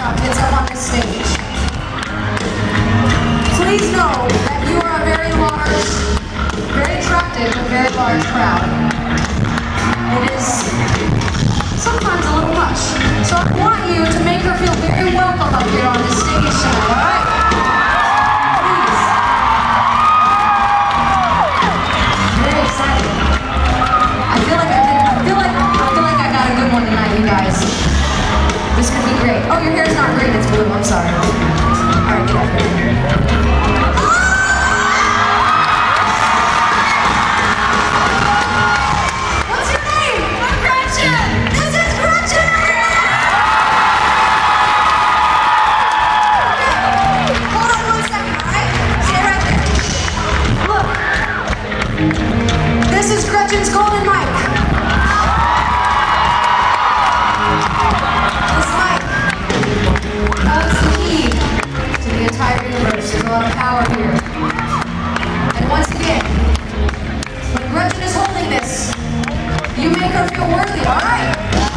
the top gets up on this stage, Houston's Golden Mike. This mic. owes the key to the entire universe. There's a lot of power here. And once again, when Gretchen is holding this, you make her feel worthy, all right?